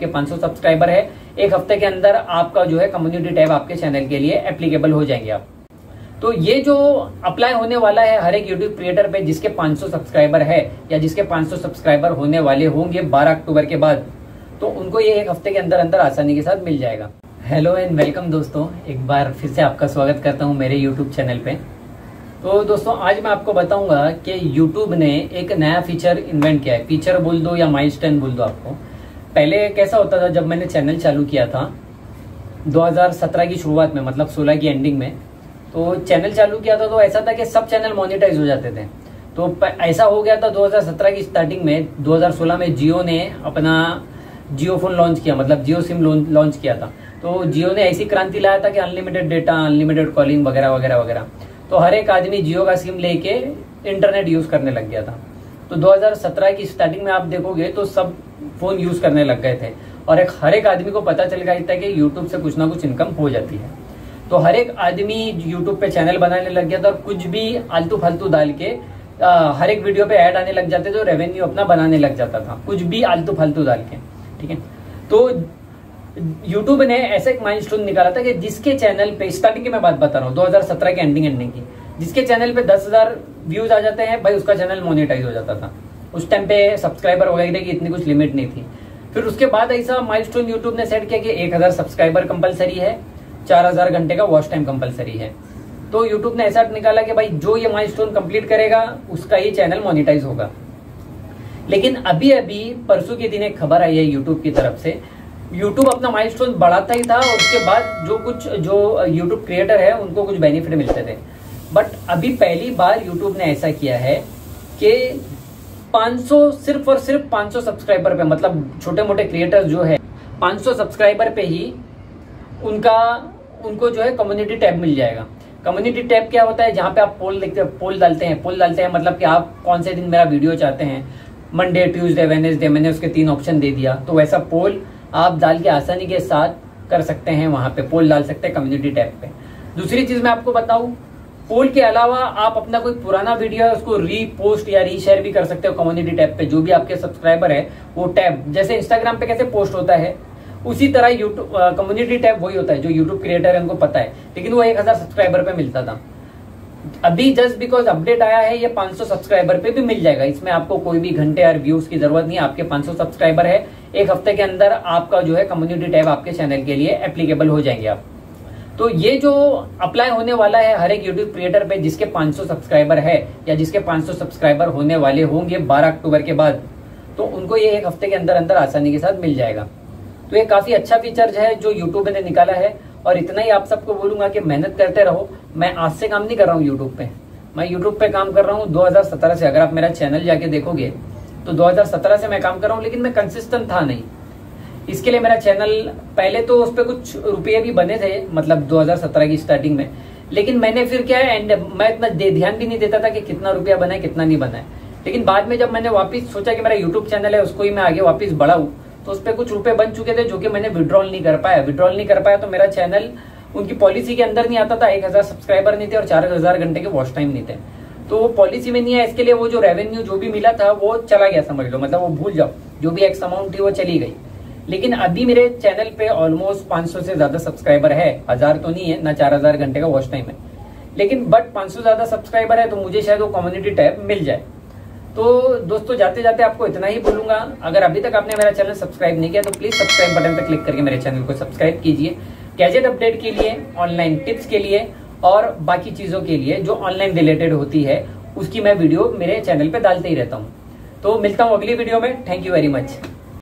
आपके 500 सब्सक्राइबर है। एक हफ़्ते के अंदर आपका जो है कम्युनिटी टैब आपके चैनल के लिए एप्लीकेबल हो जाएँगे आप। तो ये जो अप्लाई होने वाला है हर एक यूट्यूब क्रिएटर पे जिसके 500 सब्सक्राइबर है या जिसके 500 सब्सक्राइबर होने वाले होंगे 12 अक्टूबर के बाद तो उनको ये एक हफ़्ते के अंदर अंदर आसानी के साथ मिल जाएगा। हेलो एंड वेलकम दोस्तों। एक बार फिर से आपका स्वागत करता हूँ मेरे यूट्यूब चैनल पे। तो दोस्तों, आज मैं आपको बताऊँगा कि यूट्यूब ने एक नया फीचर इन्वेंट किया है। फीचर बोल दो या माइलस्टोन बोल दो आपको। पहले कैसा होता था जब मैंने चैनल चालू किया था? 2017 की शुरुआत में मतलब 16 की एंडिंग में। तो चैनल चालू किया था तो ऐसा था कि सब चैनल मोनिटाइज हो जाते थे। तो ऐसा हो गया था 2017 की स्टार्टिंग में 2016 में जियो ने अपना जियो फ़ोन लॉन्च किया मतलब जियो सिम लॉन्च किया था। तो जियो ने ऐसी क्रांति लाया था कि अनलिमिटेड डेटा अनलिमिटेड कॉलिंग वगैरह वगैरह वगैरह। तो हर एक आदमी जियो का सिम लेके इंटरनेट यूज़ करने लग गया था। तो 2017 की स्टार्टिंग में आप देखोगे तो सब फ़ोन यूज़ करने लग गए थे। और एक हर एक आदमी को पता चल गया था कि यूट्यूब से कुछ ना कुछ इनकम हो जाती है। तो हर एक आदमी यूट्यूब पे चैनल बनाने लग गया था और कुछ भी आलतू फालतू डाल के आ, हर एक वीडियो पे ऐड आने लग जाते थे रेवेन्यू अपना बनाने लग जाता था। कुछ भी आलतू फालतू डाल के ठीक है? तो यूट्यूब ने ऐसा एक माइलस्टोन निकाला था कि जिसके चैनल पे स्टार्टिंग की मैं बात बता रहा हूँ 2017 के एंडिंग एंडिंग की जिसके चैनल पे 10000 व्यूज़ आ जाते हैं भाई उसका चैनल मोनेटाइज हो जाता था। उस टाइम पे सब्सक्राइबर वगैरह की इतनी कुछ लिमिट नहीं थी। फिर उसके बाद ऐसा माइलस्टोन यूट्यूब ने सेट किया कि एक हज़ार सब्सक्राइबर कंपलसरी है, चार हज़ार घंटे का वॉच टाइम कंपलसरी है। तो यूट्यूब ने ऐसा निकाला कि भाई, जो ये माइलस्टोन कंप्लीट करेगा, उसका ही चैनल मोनिटाइज होगा। लेकिन अभी अभी, परसों के दिन एक खबर आई है यूट्यूब की तरफ़ से। यूट्यूब अपना माइलस्टोन बढ़ाता ही था और उसके बाद जो कुछ, जो यूट्यूब क्रिएटर है, उनको कुछ बेनिफिट मिलते थे। बट अभी पहली बार यूट्यूब ने ऐसा किया है कि 500 सिर्फ़ और सिर्फ़ 500 सब्सक्राइबर पे मतलब छोटे मोटे क्रिएटर्स जो है 500 सब्सक्राइबर पे ही उनका, उनको जो है कम्युनिटी टैब मिल जाएगा। कम्युनिटी टैब क्या होता है? जहाँ पे आप पोल लिखते पोल डालते हैं। पोल डालते हैं मतलब कि आप कौन से दिन मेरा वीडियो चाहते हैं? मंडे ट्यूसडे वेनेसडे मैंने उसके तीन ऑप्शन दे दिया। तो वैसा पोल आप डाल के आसानी के साथ कर सकते हैं वहाँ पे। पोल डाल सकते हैं कम्युनिटी टैब पे। दूसरी चीज़ मैं आपको बताऊँ पोल के अलावा आप अपना कोई पुराना वीडियो है उसको रीपोस्ट या रीशेयर भी कर सकते हो कम्युनिटी टैब पे। जो भी आपके सब्सक्राइबर है, वो टैब जैसे इंस्टाग्राम पे कैसे पोस्ट होता है, उसी तरह यूट्यूब कम्युनिटी टैब वही होता है, जो यूट्यूब क्रिएटर है, उनको पता है। लेकिन वो एक हज़ार सब्सक्राइबर पे मिलता था। अभी जस्ट बिकॉज़ अपडेट आया है, ये 500 सब्सक्राइबर पे भी मिल जाएगा। इसमें आपको कोई भी घंटे और व्यूज़ की ज़रूरत नहीं आपके 500 सब्सक्राइबर है। एक हफ़्ते के अंदर आपका जो है कम्युनिटी टैब आपके चैनल के लिए एप्लीकेबल हो जाएँगे आप। तो ये जो अप्लाई होने वाला है हर एक यूट्यूब क्रिएटर पे, जिसके 500 सब्सक्राइबर है, या जिसके 500 सब्सक्राइबर होने वाले होंगे 12 अक्टूबर के बाद तो उनको ये एक हफ़्ते के अंदर अंदर आसानी के साथ मिल जाएगा। तो ये काफ़ी अच्छा फीचर है जो यूट्यूब ने निकाला है, और इतना ही आप सबको बोलूँगा कि मेहनत करते रहो। मैं आज से काम नहीं कर रहा हूँ यूट्यूब पे। मैं यूट्यूब पे काम कर रहा हूँ 2017 से। अगर आप मेरा चैनल जाके देखोगे तो 2017 से मैं काम कर रहा हूँ, लेकिन मैं कंसिस्टेंट था नहीं। इसके लिए मेरा चैनल पहले तो उस पर कुछ रुपये भी बने थे मतलब 2017 की स्टार्टिंग में। लेकिन मैंने फिर क्या है एंड मैं इतना ध्यान भी नहीं देता था कि कितना रुपया बना है, कितना नहीं बना है। लेकिन बाद में जब मैंने वापस सोचा कि मेरा यूट्यूब चैनल है, उसको ही मैं आगे वापस बढ़ाऊं तो उस पर कुछ रुपए बन चुके थे जो कि मैंने विड्रॉल नहीं कर पाया। विड्रॉल नहीं कर पाया तो मेरा चैनल उनकी पॉलिसी के अंदर नहीं आता था, एक हज़ार सब्सक्राइबर नहीं थे और चार हज़ार घंटे के वॉच टाइम नहीं थे। तो वो पॉलिसी में नहीं है इसके लिए वो जो रेवेन्यू जो भी मिला था, वो चला गया, समझ लो मतलब वो भूल जाओ। जो भी एक्स अमाउंट थी, वो चली गई। लेकिन अभी मेरे चैनल पे ऑलमोस्ट 500 से ज़्यादा सब्सक्राइबर है। हज़ार तो नहीं है, ना चार हज़ार घंटे का वॉच टाइम है। लेकिन बट 500 ज़्यादा सब्सक्राइबर है तो मुझे शायद वो कम्युनिटी टैब मिल जाए। तो दोस्तों जाते जाते आपको इतना ही बोलूँगा। अगर अभी तक आपने मेरा चैनल सब्सक्राइब नहीं किया तो प्लीज़ सब्सक्राइब बटन पर क्लिक करके मेरे चैनल को सब्सक्राइब कीजिए। गैजेट अपडेट के लिए ऑनलाइन टिप्स के लिए और बाकी चीज़ों के लिए जो ऑनलाइन रिलेटेड होती है, उसकी मैं वीडियो मेरे चैनल पे डालते ही रहता हूँ। तो मिलता हूँ अगली वीडियो में। Thank you very much